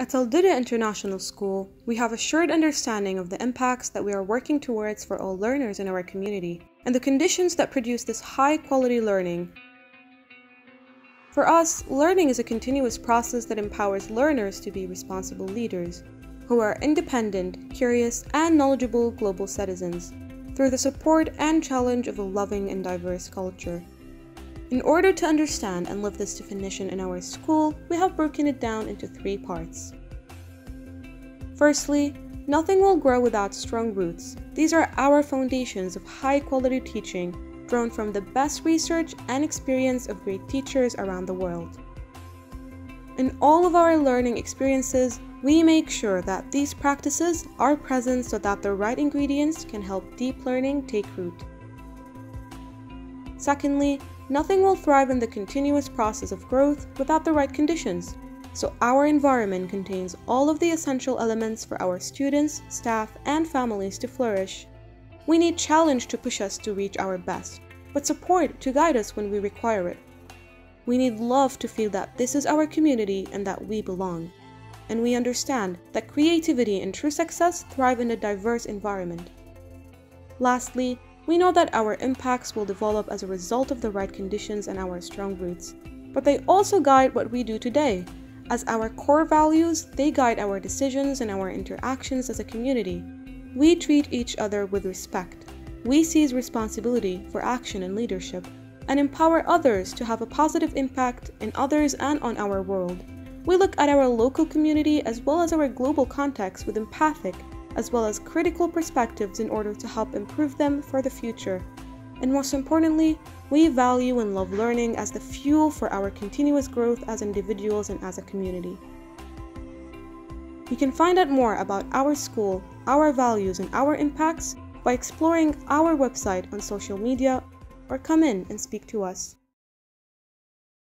At Al International School, we have a shared understanding of the impacts that we are working towards for all learners in our community and the conditions that produce this high quality learning. For us, learning is a continuous process that empowers learners to be responsible leaders who are independent, curious, and knowledgeable global citizens through the support and challenge of a loving and diverse culture. In order to understand and live this definition in our school, we have broken it down into three parts. Firstly, nothing will grow without strong roots. These are our foundations of high quality teaching, drawn from the best research and experience of great teachers around the world. In all of our learning experiences, we make sure that these practices are present so that the right ingredients can help deep learning take root. Secondly, nothing will thrive in the continuous process of growth without the right conditions. So our environment contains all of the essential elements for our students, staff, and families to flourish. We need challenge to push us to reach our best, but support to guide us when we require it. We need love to feel that this is our community and that we belong and we understand that creativity and true success thrive in a diverse environment. Lastly, we know that our impacts will develop as a result of the right conditions and our strong roots, but they also guide what we do today. As our core values, they guide our decisions and our interactions as a community. We treat each other with respect. We seize responsibility for action and leadership, and empower others to have a positive impact in others and on our world. We look at our local community as well as our global context with empathic as well as critical perspectives in order to help improve them for the future. And most importantly, we value and love learning as the fuel for our continuous growth as individuals and as a community. You can find out more about our school, our values, and our impacts by exploring our website on social media or come in and speak to us.